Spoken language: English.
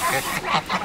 Ha ha ha ha!